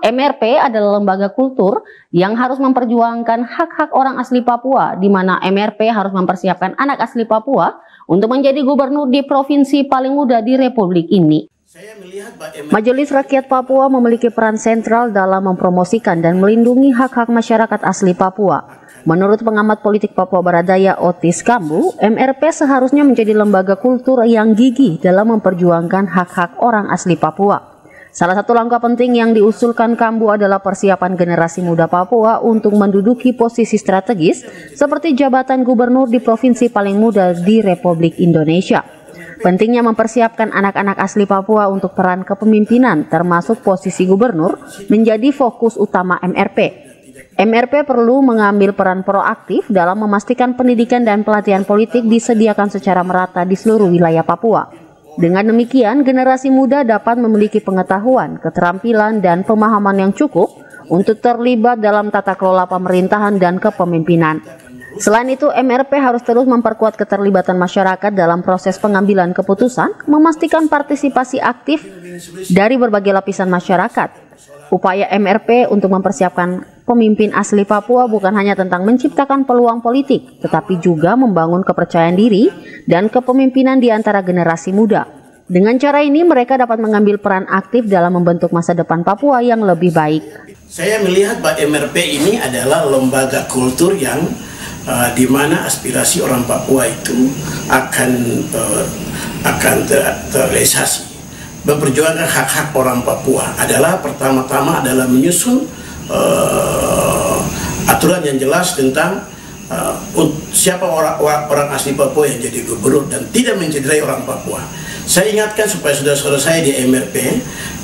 MRP adalah lembaga kultur yang harus memperjuangkan hak-hak orang asli Papua, di mana MRP harus mempersiapkan anak asli Papua untuk menjadi gubernur di provinsi paling muda di Republik ini. Majelis Rakyat Papua memiliki peran sentral dalam mempromosikan dan melindungi hak-hak masyarakat asli Papua. Menurut pengamat politik Papua Baradaya Otis Kambu, MRP seharusnya menjadi lembaga kultur yang gigih dalam memperjuangkan hak-hak orang asli Papua. Salah satu langkah penting yang diusulkan Kambu adalah persiapan generasi muda Papua untuk menduduki posisi strategis seperti jabatan gubernur di provinsi paling muda di Republik Indonesia. Pentingnya mempersiapkan anak-anak asli Papua untuk peran kepemimpinan termasuk posisi gubernur menjadi fokus utama MRP. MRP perlu mengambil peran proaktif dalam memastikan pendidikan dan pelatihan politik disediakan secara merata di seluruh wilayah Papua. Dengan demikian, generasi muda dapat memiliki pengetahuan, keterampilan, dan pemahaman yang cukup untuk terlibat dalam tata kelola pemerintahan dan kepemimpinan. Selain itu, MRP harus terus memperkuat keterlibatan masyarakat dalam proses pengambilan keputusan, memastikan partisipasi aktif dari berbagai lapisan masyarakat. Upaya MRP untuk mempersiapkan pemimpin asli Papua bukan hanya tentang menciptakan peluang politik, tetapi juga membangun kepercayaan diri dan kepemimpinan di antara generasi muda. Dengan cara ini mereka dapat mengambil peran aktif dalam membentuk masa depan Papua yang lebih baik. Saya melihat bahwa MRP ini adalah lembaga kultur yang uh, di mana aspirasi orang Papua itu akan uh, akan ter terrealisasi. Memperjuangkan hak-hak orang Papua adalah pertama-tama adalah menyusun uh, yang jelas tentang uh, siapa orang, orang asli Papua yang jadi gubernur dan tidak mencederai orang Papua. Saya ingatkan supaya saudara-saudara saya di MRP,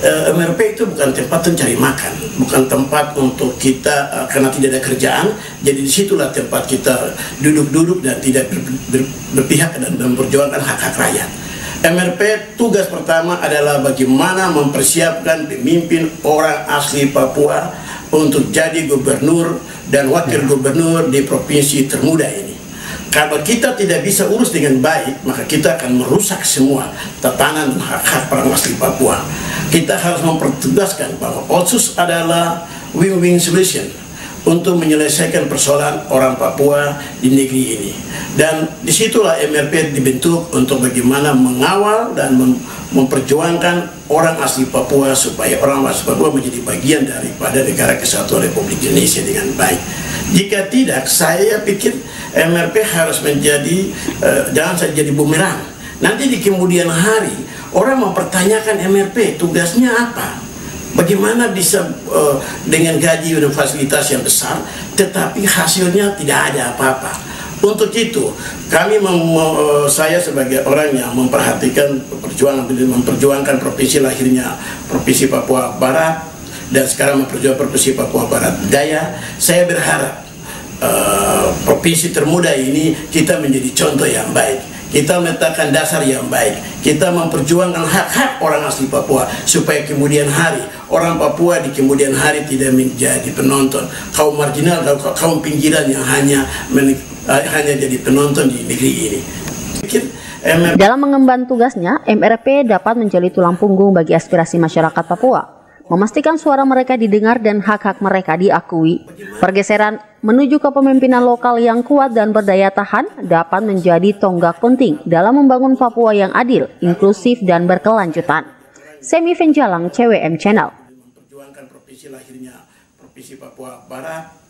uh, MRP itu bukan tempat untuk cari makan, bukan tempat untuk kita uh, karena tidak ada kerjaan, jadi di situlah tempat kita duduk-duduk dan tidak ber, ber, berpihak dan memperjuangkan hak-hak rakyat. MRP tugas pertama adalah bagaimana mempersiapkan pemimpin orang asli Papua untuk jadi gubernur dan wakil gubernur di provinsi termuda ini. Kalau kita tidak bisa urus dengan baik, maka kita akan merusak semua tatanan hak-hak orang asli Papua. Kita harus mempertegaskan bahwa OTSUS adalah win-win solution untuk menyelesaikan persoalan orang Papua di negeri ini. Dan di situlah MRP dibentuk untuk bagaimana mengawal dan mem memperjuangkan orang asli Papua supaya orang asli Papua menjadi bagian daripada negara kesatuan Republik Indonesia dengan baik. Jika tidak, saya pikir MRP harus menjadi, uh, jangan saja jadi bumerang. Nanti di kemudian hari, orang mempertanyakan MRP, tugasnya apa? Bagaimana bisa uh, dengan gaji dan fasilitas yang besar, tetapi hasilnya tidak ada apa-apa. Untuk itu, kami uh, saya sebagai orang yang memperhatikan perjuangan memperjuangkan provinsi lahirnya provinsi Papua Barat dan sekarang memperjuangkan provinsi Papua Barat Daya, saya berharap uh, provinsi termuda ini kita menjadi contoh yang baik. Kita meletakkan dasar yang baik. Kita memperjuangkan hak-hak orang asli Papua supaya kemudian hari orang Papua di kemudian hari tidak menjadi penonton. Kaum marginal atau kaum pinggiran yang hanya hanya jadi penonton di negeri ini dalam mengemban tugasnya, MRP dapat menjadi tulang punggung bagi aspirasi masyarakat Papua memastikan suara mereka didengar dan hak-hak mereka diakui. Pergeseran menuju kepemimpinan lokal yang kuat dan berdaya tahan dapat menjadi tonggak penting dalam membangun Papua yang adil, inklusif, dan berkelanjutan. Semi Venjalang, CWM Channel. Provinsi lahirnya Provinsi Papua Barat